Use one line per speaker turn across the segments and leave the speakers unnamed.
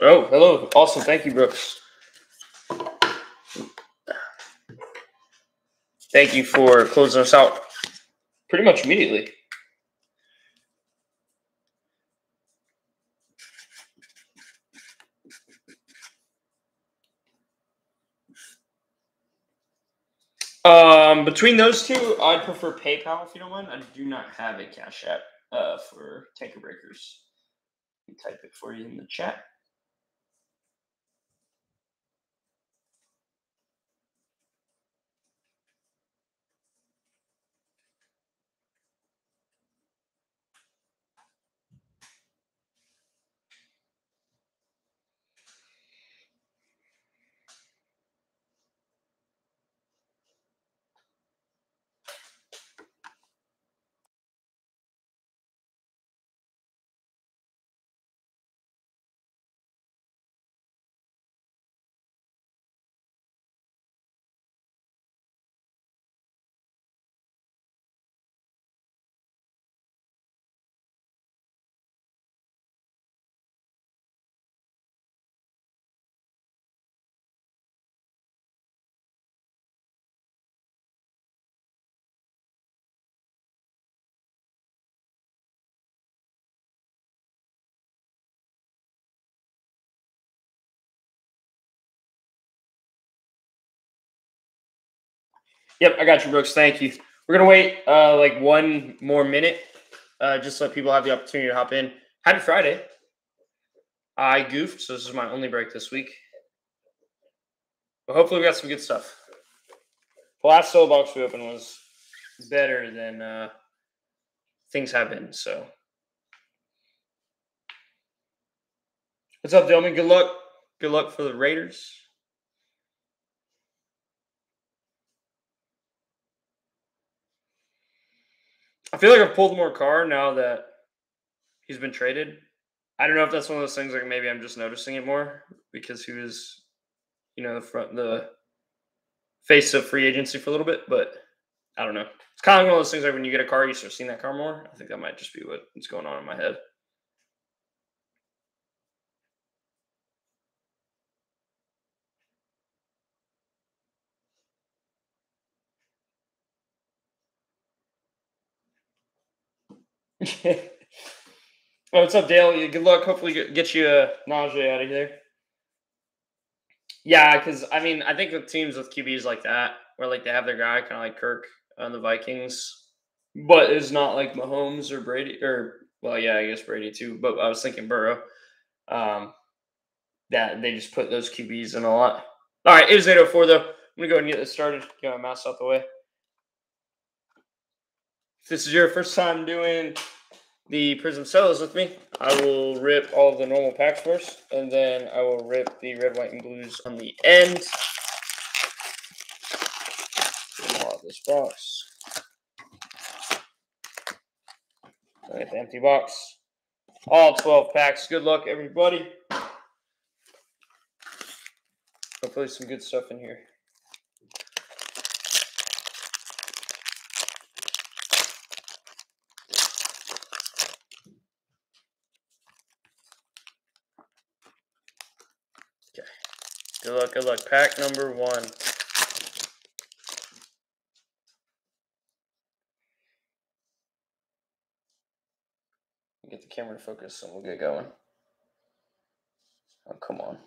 Oh, hello. Awesome. Thank you, Brooks. Thank you for closing us out pretty much immediately. Um, between those two, I'd prefer PayPal if you don't mind. I do not have a Cash App uh, for Tanker Breakers. Type it for you in the chat. Yep, I got you, Brooks. Thank you. We're gonna wait uh, like one more minute, uh, just so people have the opportunity to hop in. Happy Friday. I goofed, so this is my only break this week. But hopefully, we got some good stuff. The last solo box we opened was better than uh, things have been. So, what's up, Dillman? Good luck. Good luck for the Raiders. I feel like I've pulled more car now that he's been traded. I don't know if that's one of those things like maybe I'm just noticing it more because he was, you know, the front the face of free agency for a little bit, but I don't know. It's kind of one of those things like when you get a car, you start seeing that car more. I think that might just be what's going on in my head. oh, what's up, Dale? Good luck. Hopefully, get you a nausea out of here. Yeah, because I mean, I think with teams with QBs like that, where like they have their guy, kind of like Kirk on the Vikings, but is not like Mahomes or Brady, or well, yeah, I guess Brady too. But I was thinking Burrow. Um, that they just put those QBs in a lot. All right, it is 804 though. I'm gonna go and get this started. Get my mouse out the way. If this is your first time doing the Prizm Solos with me, I will rip all of the normal packs first, and then I will rip the red, white, and blues on the end. Out this box. I get the empty box. All 12 packs. Good luck, everybody. Hopefully, some good stuff in here. Good luck, good luck. Pack number one. Get the camera to focus and we'll get going. Oh, come on.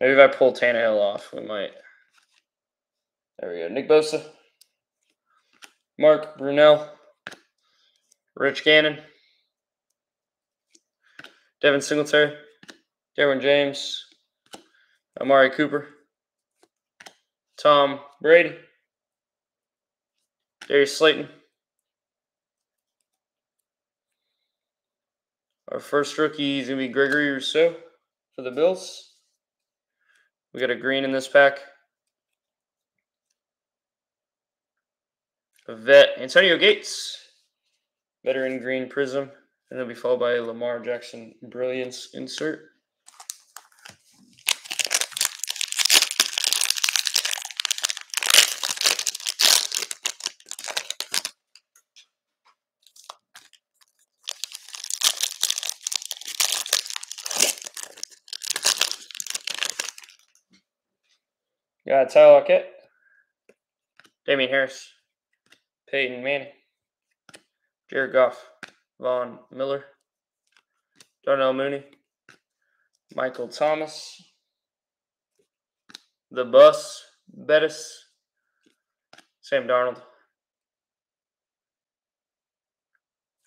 Maybe if I pull Tannehill off, we might. There we go. Nick Bosa. Mark Brunell. Rich Gannon, Devin Singletary, Derwin James, Amari Cooper, Tom Brady, Darius Slayton. Our first rookie is going to be Gregory Rousseau for the Bills. We got a green in this pack. A vet, Antonio Gates veteran green Prizm, and it'll be followed by a Lamar Jackson brilliance insert. Got Tyler Lockett, Damien Harris, Peyton Manning. Jared Goff, Von Miller, Darnell Mooney, Michael Thomas, the Bus, Bettis, Sam Darnold,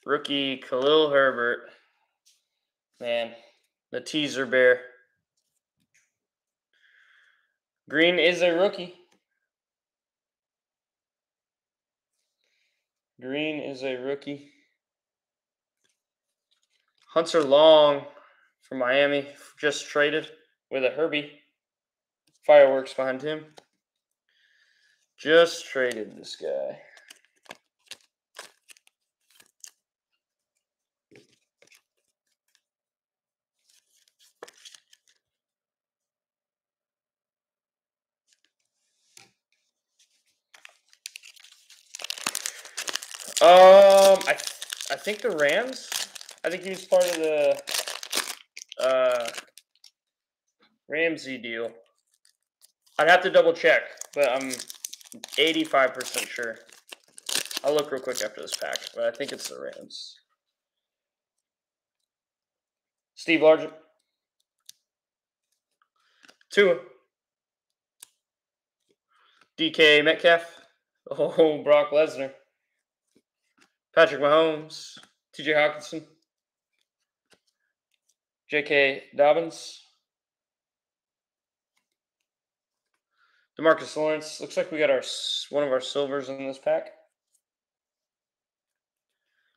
rookie Khalil Herbert, man, the teaser bear. Green is a rookie. Green is a rookie. Hunter Long from Miami just traded with a Herbie. Fireworks behind him. Just traded this guy. Um, I I think the Rams. I think he was part of the uh, Ramsey deal. I'd have to double check, but I'm 85% sure. I'll look real quick after this pack, but I think it's the Rams. Steve Largent. Tua. DK Metcalf. Oh, Brock Lesnar. Patrick Mahomes, TJ Hockenson, J.K. Dobbins, Demarcus Lawrence. Looks like we got our one of our silvers in this pack.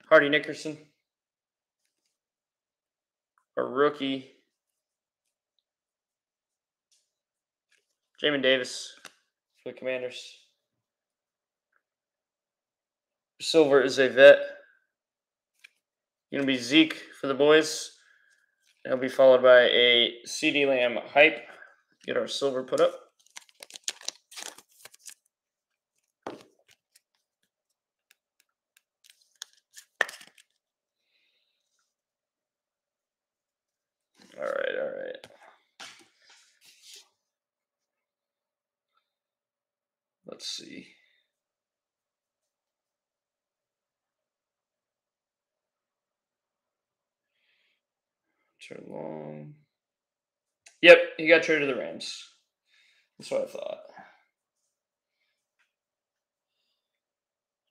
Hardy Nickerson, a rookie. Jamin Davis for the Commanders. Silver is a vet. Gonna be Zeke for the boys. That'll be followed by a CeeDee Lamb hype. Get our silver put up. All right, all right. Let's see. Turn long. Yep, he got traded to the Rams. That's what I thought.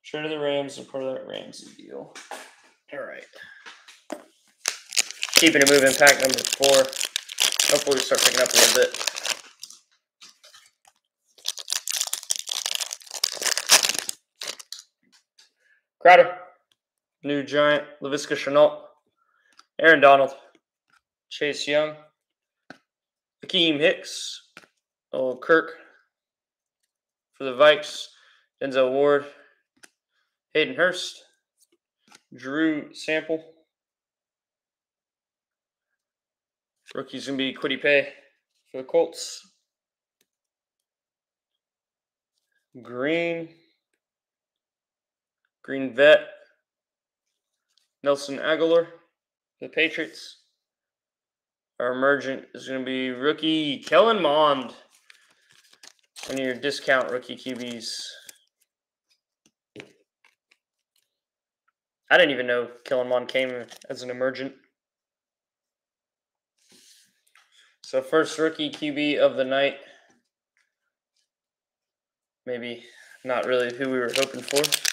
Traded to the Rams and part of that Ramsey deal. All right. Keeping it moving, pack number four. Hopefully, we start picking up a little bit. Crowder, new giant, Laviska Shenault, Aaron Donald, Chase Young, Akiem Hicks, oh Kirk for the Vikes, Denzel Ward, Hayden Hurst, Drew Sample. Rookie's gonna be Kwity Paye for the Colts. Green, Green Vet, Nelson Agholor, the Patriots. Our emergent is going to be rookie Kellen Mond. One of your discount rookie QBs. I didn't even know Kellen Mond came as an emergent. So first rookie QB of the night. Maybe not really who we were hoping for.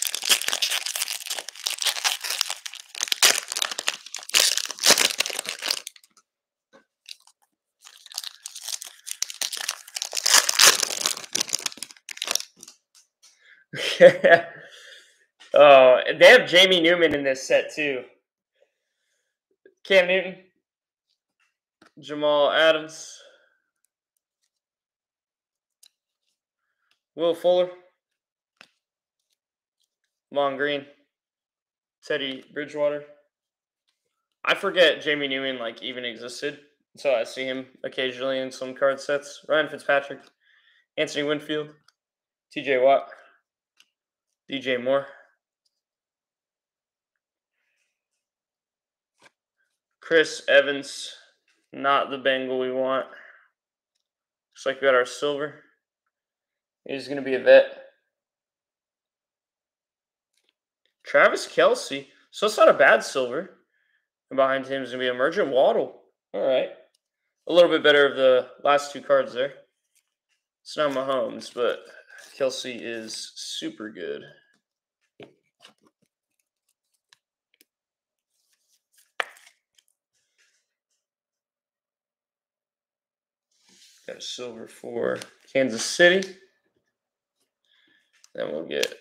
oh, they have Jamie Newman in this set too. Cam Newton, Jamal Adams, Will Fuller, Long Green, Teddy Bridgewater. I forget Jamie Newman like even existed, so I see him occasionally in some card sets. Ryan Fitzpatrick, Antoine Winfield, T.J. Watt. DJ Moore. Chris Evans, not the Bengal we want. Looks like we got our silver. He's going to be a vet. Travis Kelce. So it's not a bad silver. And behind him is going to be Emergent Waddle. All right. A little bit better of the last two cards there. It's not Mahomes, but Kelce is super good. Got a silver for Kansas City. Then we'll get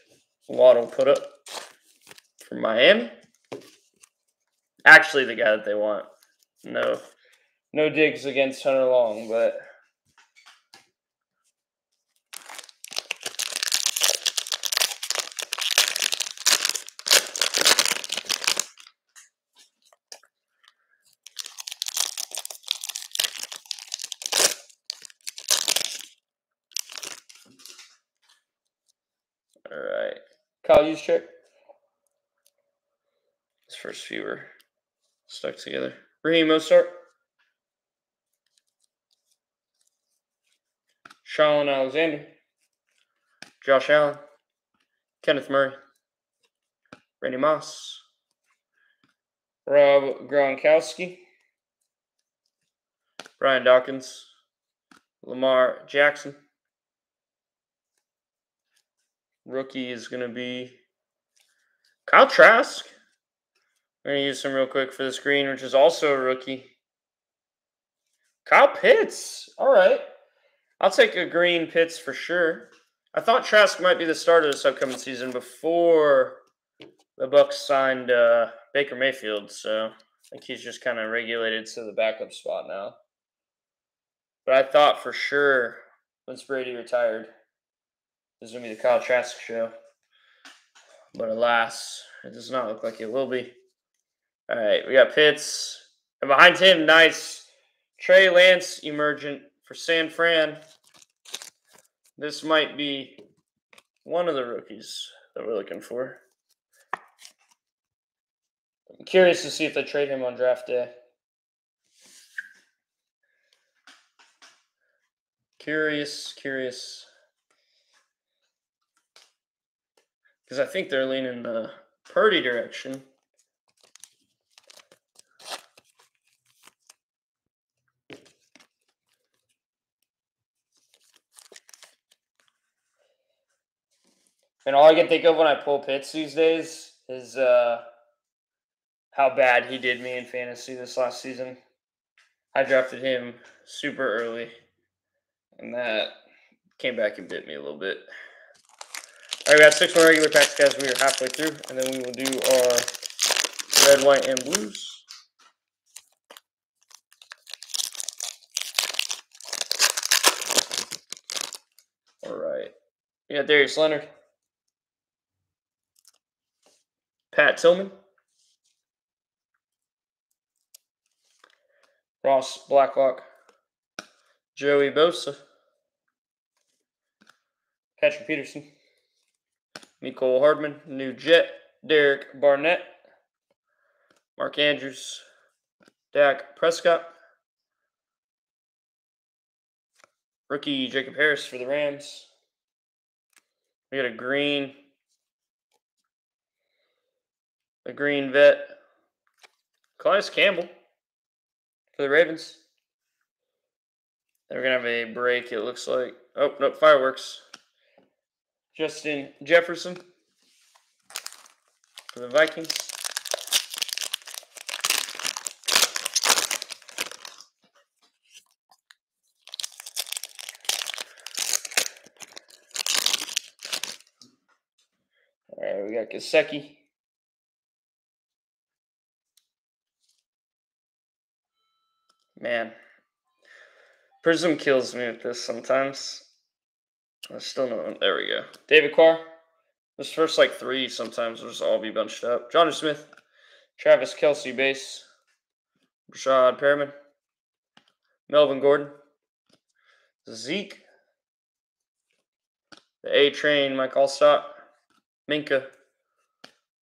Waddle put up for Miami. Actually, the guy that they want. No, no digs against Hunter Long, but All right. Kyle, check. This first few were stuck together. Raheem Mostert. Shaun Alexander. Josh Allen. Kenneth Murray. Randy Moss. Rob Gronkowski. Brian Dawkins. Lamar Jackson. Rookie is going to be Kyle Trask. We're going to use some real quick for the screen, which is also a rookie. Kyle Pitts. All right. I'll take a green Pitts for sure. I thought Trask might be the starter this upcoming season before the Bucs signed uh, Baker Mayfield, so I think he's just kind of regulated to the backup spot now. But I thought for sure once Brady retired, this is going to be the Kyle Trask show. But alas, it does not look like it will be. All right, we got Pitts. And behind him, nice Trey Lance emergent for San Fran. This might be one of the rookies that we're looking for. I'm curious to see if they trade him on draft day. Curious, curious. Because I think they're leaning the Purdy direction. And all I can think of when I pull Pitts these days is uh, how bad he did me in fantasy this last season. I drafted him super early, and that came back and bit me a little bit. All right, we have six more regular packs, guys. We are halfway through, and then we will do our red, white, and blues. All right. We got Darius Leonard. Pat Tillman. Ross Blacklock. Joey Bosa. Patrick Peterson. Mecole Hardman. New Jet. Derek Barnett. Mark Andrews. Dak Prescott. Rookie Jacob Harris for the Rams. We got a green a green vet, Calais Campbell for the Ravens. They're going to have a break, it looks like. Oh, no, fireworks. Justin Jefferson for the Vikings. All right, we got Gesicki Man, Prizm kills me with this sometimes. I still know. There we go. David Carr. This first like three sometimes will just all be bunched up. Jonnu Smith, Travis Kelce base, Breshad Perriman, Melvin Gordon, Zeke, the A Train, Mike Alstott, Minkah,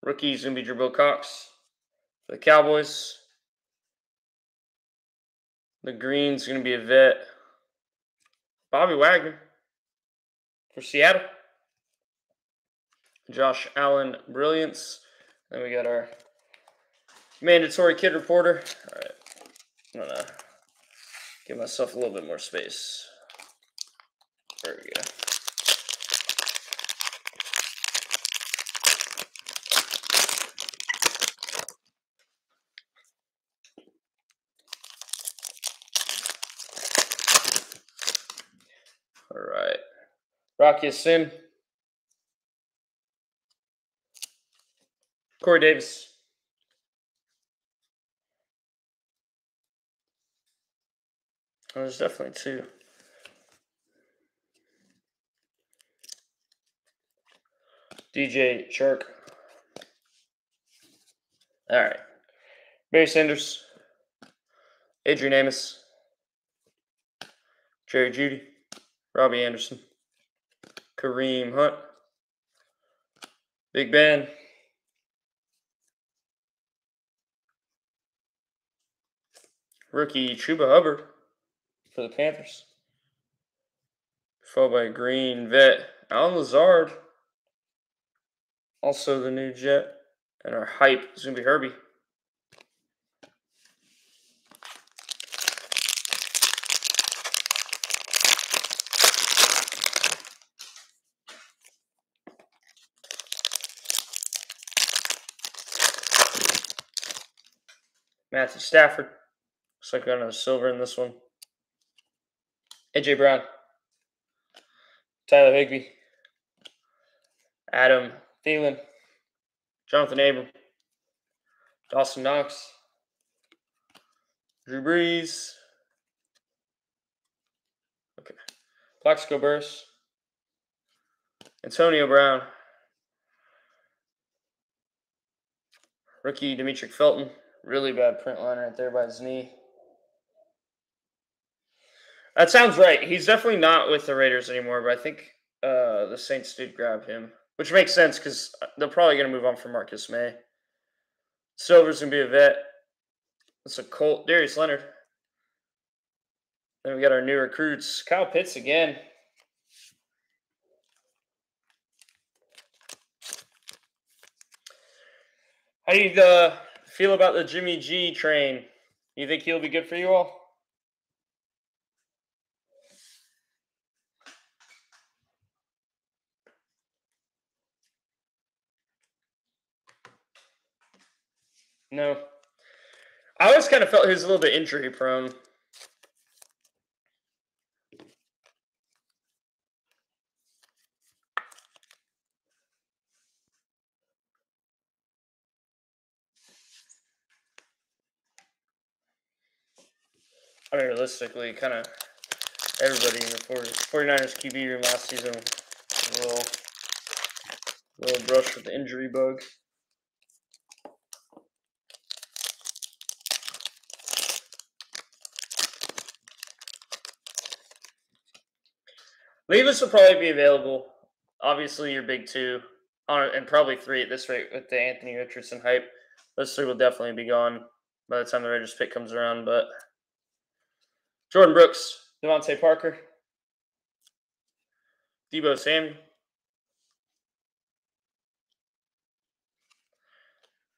rookies gonna be Jabril Cox. The Cowboys, the green's going to be a vet. Bobby Wagner for Seattle. Josh Allen, brilliance. Then we got our mandatory kid reporter. All right, I'm gonna give myself a little bit more space. There we go. All right. Rocky Sim. Corey Davis. Oh, there's definitely two. DJ Chark. All right. Barry Sanders. Adrian Amos. Jerry Jeudy. Robby Anderson. Kareem Hunt. Big Ben. Rookie Chuba Hubbard for the Panthers. Followed by Green Vet Allen Lazard. Also the new Jet. And our hype is going to be Herbie. Matthew Stafford. Looks like we got another silver in this one. AJ Brown. Tyler Higbee. Adam Thielen. Johnathan Abram. Dawson Knox. Drew Brees. Okay. Plaxico Burress. Antonio Brown. Rookie Demetric Felton. Really bad print line right there by his knee. That sounds right. He's definitely not with the Raiders anymore, but I think uh, the Saints did grab him, which makes sense because they're probably going to move on from Marcus Maye. Silver's going to be a vet. It's a Colt. Darius Leonard. Then we got our new recruits. Kyle Pitts again. How do you uh, feel about the Jimmy G train? You think he'll be good for you all? No. I always kind of felt he was a little bit injury prone. I mean, realistically, kind of everybody in the 40, 49ers QB room last season a little, little brush with the injury bug. Levis will probably be available. Obviously, your big two, and probably three at this rate with the Anthony Richardson hype. Those three will definitely be gone by the time the Raiders pick comes around. But Jordyn Brooks, DeVante Parker, Deebo Samuel,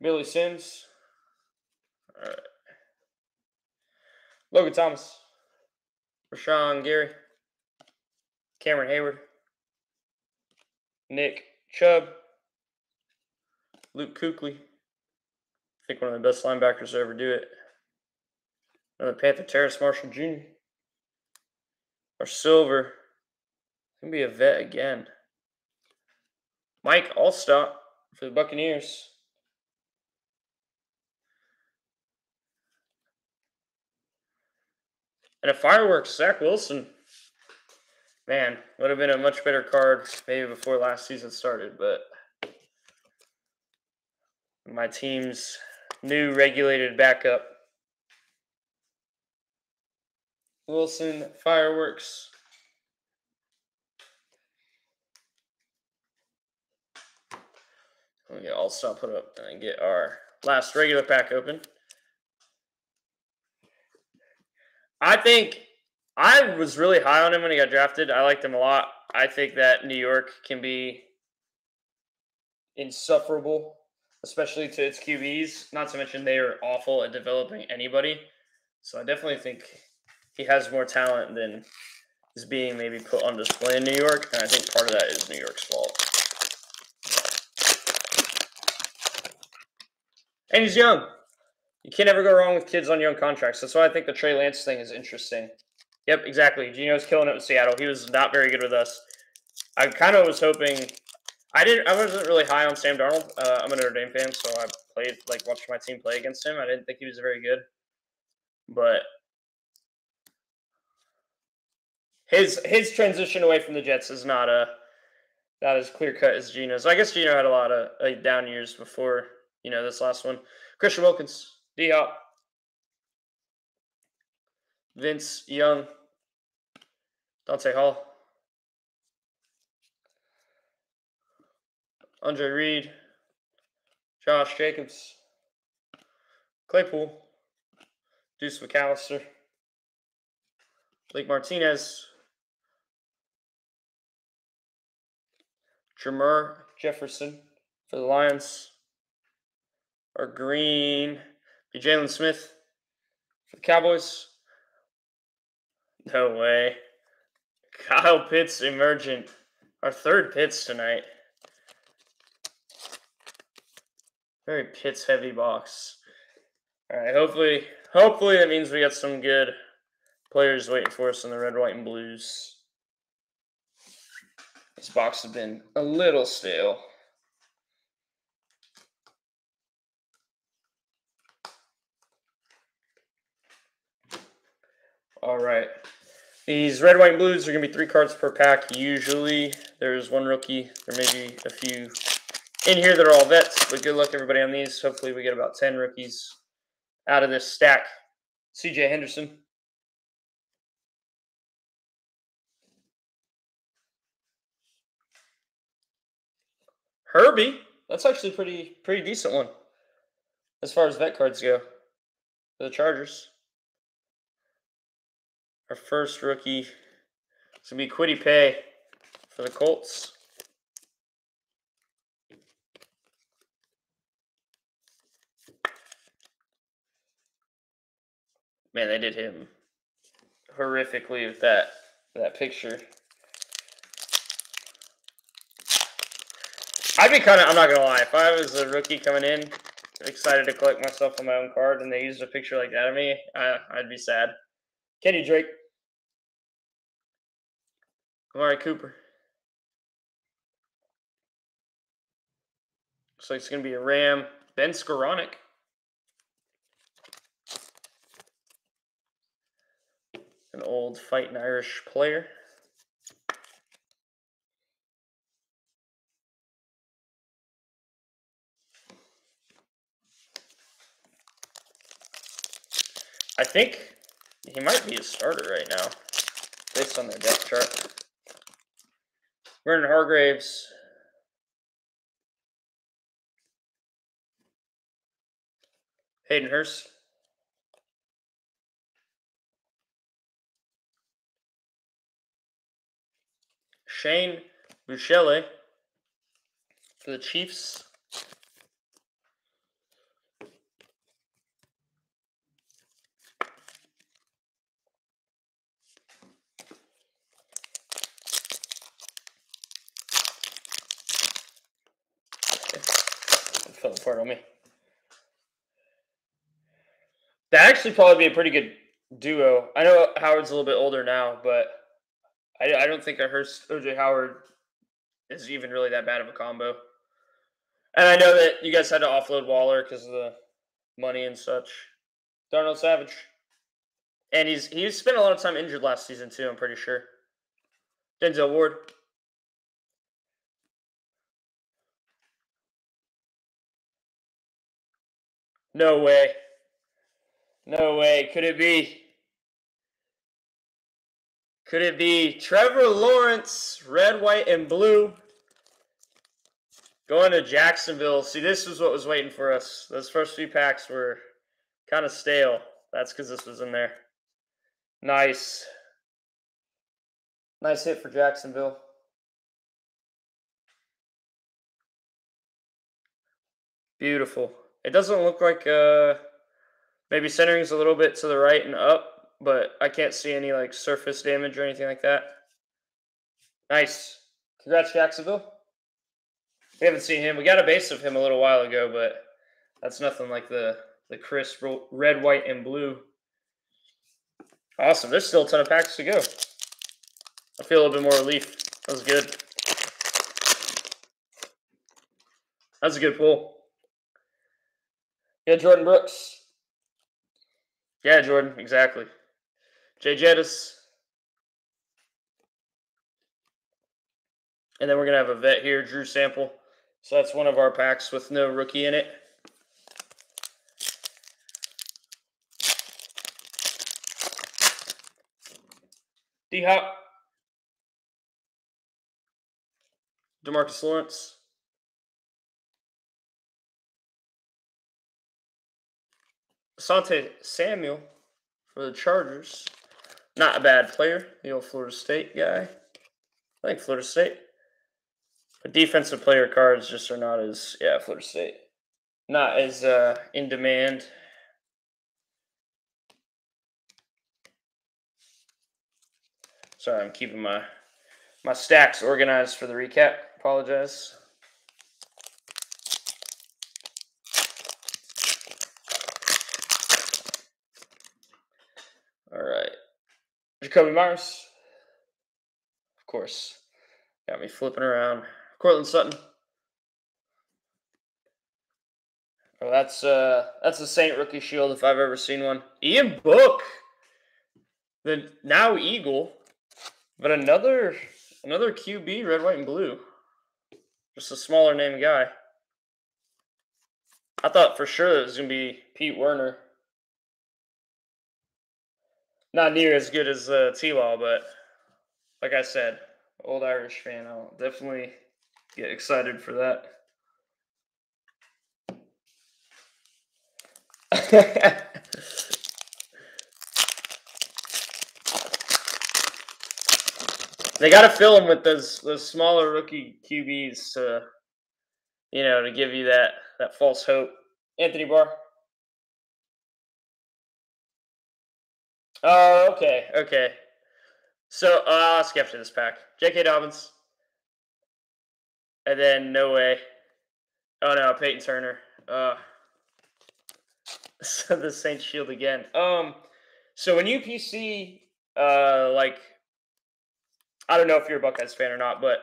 Billy Sims, All right. Logan Thomas, Rashan Gary. Cameron Heyward, Nick Chubb, Luke Kuechly. I think one of the best linebackers to ever do it. Another Panther Terrace Marshall Jr. Our silver. Gonna be a vet again. Mike Alstott for the Buccaneers. And a fireworks, Zach Wilson man, would have been a much better card maybe before last season started, but my team's new regulated backup. Wilson Fireworks. Okay, I'll stop put up and get our last regular pack open. I think I was really high on him when he got drafted. I liked him a lot. I think that New York can be insufferable, especially to its QBs. Not to mention they are awful at developing anybody. So I definitely think he has more talent than is being maybe put on display in New York, and I think part of that is New York's fault. And he's young. You can't ever go wrong with kids on young contracts. That's why I think the Trey Lance thing is interesting. Yep, exactly. Geno's killing it with Seattle. He was not very good with us. I kind of was hoping. I didn't. I wasn't really high on Sam Darnold. Uh, I'm a Notre Dame fan, so I played like watched my team play against him. I didn't think he was very good, but his his transition away from the Jets is not a not as clear cut as Geno's. I guess Gino had a lot of like, down years before you know this last one. Christian Wilkins, D Hop, Vince Young, Dante Hall, Andre Reed, Josh Jacobs, Claypool, Deuce McAllister, Blake Martinez, Jermar Jefferson for the Lions. Or green be Jaylon Smith for the Cowboys. No way. Kyle Pitts emergent. Our third Pitts tonight. Very Pitts heavy box. All right, hopefully, hopefully that means we got some good players waiting for us in the red, white, and blues. This box has been a little stale. All right. These red, white, and blues are going to be three cards per pack. Usually there's one rookie. There may be a few in here that are all vets, but good luck everybody on these. Hopefully we get about 10 rookies out of this stack. CJ Henderson. Herbie. That's actually pretty pretty decent one. As far as vet cards go. For the Chargers. Our first rookie is going to be Kwity Paye for the Colts. Man, they did him horrifically with that that picture. I'd be kind of, I'm not going to lie, if I was a rookie coming in, excited to collect myself on my own card, and they used a picture like that of me, I, I'd be sad. Kenny Drake. Amari Cooper. Looks like it's going to be a Ram. Ben Skowronek. An old fighting Irish player. I think he might be a starter right now, based on their depth chart. Vernon Hargreaves. Hayden Hurst. Shane Buechele for the Chiefs. Fell on me. That actually probably be a pretty good duo. I know Howard's a little bit older now, but I, I don't think I heard OJ Howard is even really that bad of a combo. And I know that you guys had to offload Waller because of the money and such. Darnell Savage. And he's he's spent a lot of time injured last season too, I'm pretty sure. Denzel Ward. No way. No way. Could it be? Could it be Trevor Lawrence, red, white, and blue, going to Jacksonville? See, this was what was waiting for us. Those first few packs were kind of stale. That's because this was in there. Nice. Nice hit for Jacksonville. Beautiful. It doesn't look like uh maybe centering's a little bit to the right and up, but I can't see any like surface damage or anything like that. Nice. Congrats, Jacksonville. We haven't seen him. We got a base of him a little while ago, but that's nothing like the the crisp red, white, and blue. Awesome. There's still a ton of packs to go. I feel a little bit more relief. That was good. That's a good pull. Yeah, Jordyn Brooks. Yeah, Jordan, exactly. Jay Jettis. And then we're going to have a vet here, Drew Sample. So that's one of our packs with no rookie in it. D Hop. Demarcus Lawrence. Asante Samuel for the Chargers. Not a bad player, the old Florida State guy. I think Florida State. The defensive player cards just are not as yeah, Florida State. Not as uh, in demand. Sorry, I'm keeping my my stacks organized for the recap. Apologize. All right. Jakobi Meyers. Of course. Got me flipping around. Courtland Sutton. Oh, that's uh that's a Saint rookie shield if I've ever seen one. Ian Book. The now Eagle. But another another QB, red, white, and blue. Just a smaller name guy. I thought for sure it was gonna be Pete Werner. Not near as good as uh, T Law, but like I said, old Irish fan, I'll definitely get excited for that. They got to fill him with those those smaller rookie QBs to, you know, to give you that that false hope. Anthony Barr. Oh, okay, okay. So uh, I'll skip to this pack. J.K. Dobbins, and then no way. Oh no, Peyton Turner. Uh, so the Saints Shield again. Um, so when you PC uh like I don't know if you're a Buckeyes fan or not, but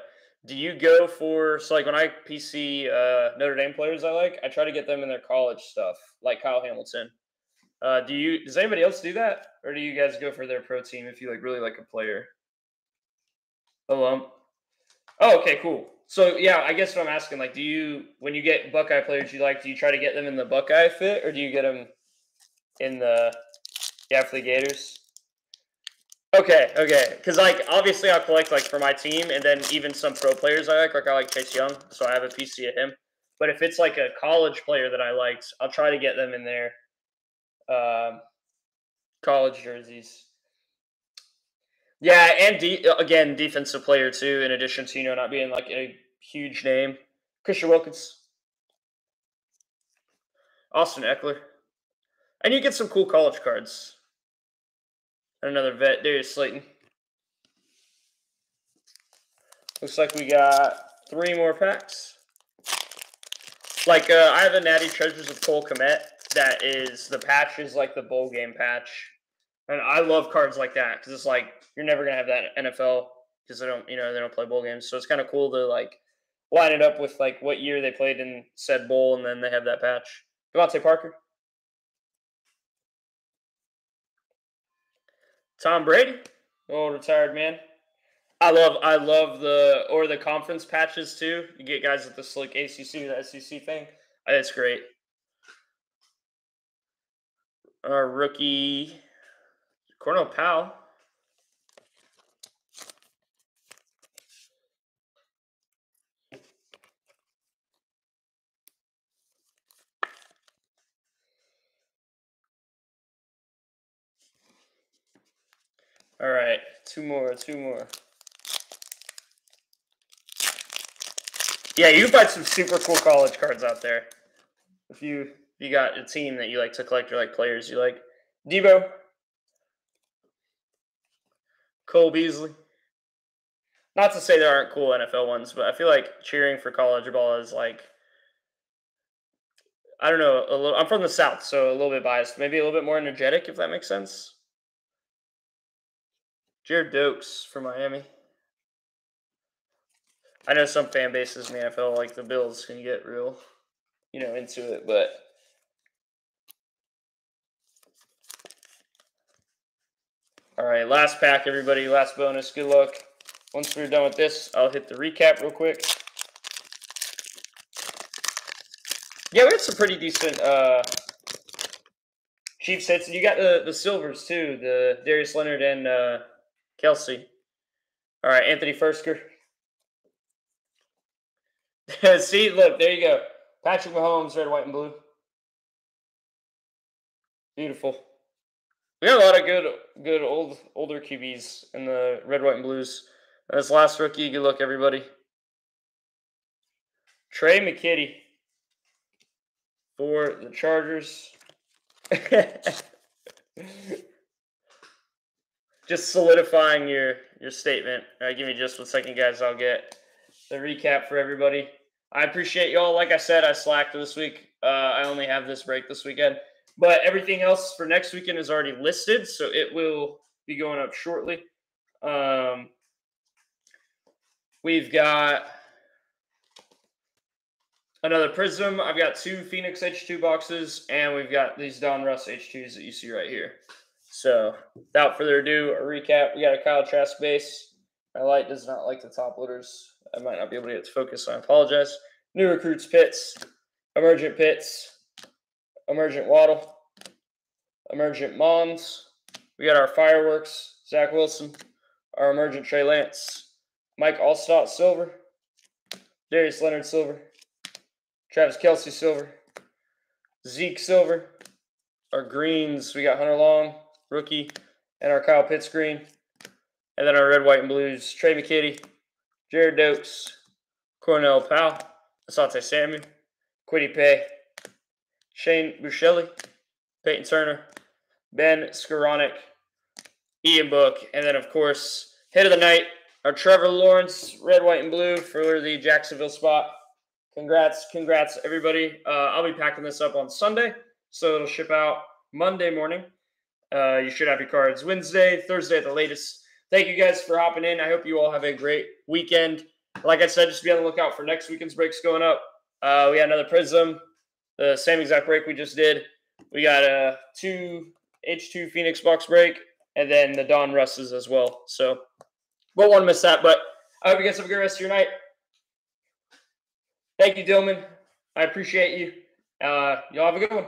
do you go for so like when I PC uh, Notre Dame players I like, I try to get them in their college stuff, like Kyle Hamilton. Uh, do you does anybody else do that, or do you guys go for their pro team if you like really like a player? Lump. Oh, okay, cool. So yeah, I guess what I'm asking, like, do you when you get Buckeye players you like, do you try to get them in the Buckeye fit, or do you get them in the yeah for the Gators? Okay, okay. Because like obviously I'll collect like for my team, and then even some pro players I like. Like I like Chase Young, so I have a PC of him. But if it's like a college player that I liked, I'll try to get them in there. Um, college jerseys. Yeah, and de- again, defensive player too. In addition to you know not being like a huge name, Christian Wilkins, Austin Ekeler, and you get some cool college cards another vet, Darius Slayton. Looks like we got three more packs. Like, uh, I have a Natty Treasures of Cole Kmet that is, the patch is like the bowl game patch. And I love cards like that because it's like, you're never going to have that NFL because they don't, you know, they don't play bowl games. So it's kind of cool to like line it up with like what year they played in said bowl and then they have that patch. DeVante Parker. Tom Brady, old retired man. I love I love the or the conference patches too. You get guys with the slick ACC the SEC thing. It's great. Our rookie Cornell Powell. All right, two more, two more. Yeah, you find some super cool college cards out there. if you you got a team that you like to collect or like players you like. Deebo, Cole Beasley. Not to say there aren't cool NFL ones, but I feel like cheering for college ball is like I don't know, a little I'm from the South, so a little bit biased. Maybe a little bit more energetic, if that makes sense. Jared Dokes for Miami. I know some fan bases in the NFL, like the Bills, can get real, you know, into it, but all right, last pack, everybody. Last bonus. Good luck. Once we're done with this, I'll hit the recap real quick. Yeah, we had some pretty decent uh, hits. And you got the, the silvers too, the Darius Leonard and uh, Kelce. All right, Anthony Firkser. See, look, there you go. Patrick Mahomes, red, white, and blue. Beautiful. We got a lot of good, good old, older QBs in the red, white, and blues. This last rookie, good luck, everybody. Tre' McKitty for the Chargers. just solidifying your your statement. All right, give me just one second, guys. I'll get the recap for everybody. I appreciate y'all. Like I said, I slacked this week. Uh, I only have this break this weekend, but everything else for next weekend is already listed, so it will be going up shortly. Um, we've got another Prizm. I've got two Phoenix H2 boxes, and we've got these Donruss H2s that you see right here. So, without further ado, a recap. We got a Kyle Trask base. My light does not like the top loaders. I might not be able to get to focus, so I apologize. New recruits Pitts, emergent Pitts, emergent Waddle, emergent Mons. We got our fireworks, Zach Wilson, our emergent Trey Lance, Mike Alstott Silver, Darius Leonard Silver, Travis Kelce Silver, Zeke Silver, our greens, we got Hunter Long, rookie, and our Kyle Pitts green. And then our red, white, and blues, Tre' McKitty, Jared Dokes, Cornell Powell, Asante Samuel, Kwity Paye, Shane Buechele, Peyton Turner, Ben Skowronek, Ian Book, and then, of course, hit of the night, our Trevor Lawrence, red, white, and blue for the Jacksonville spot. Congrats, congrats, everybody. Uh, I'll be packing this up on Sunday, so it'll ship out Monday morning. Uh, you should have your cards Wednesday, Thursday at the latest. Thank you guys for hopping in. I hope you all have a great weekend. Like I said, just be on the lookout for next weekend's breaks going up. Uh, we got another Prizm, the same exact break we just did. We got a two H2 Phoenix box break, and then the Donrusses as well. So, won't want to miss that. But I hope you guys have a good rest of your night. Thank you, Dillman. I appreciate you. Uh, y'all have a good one.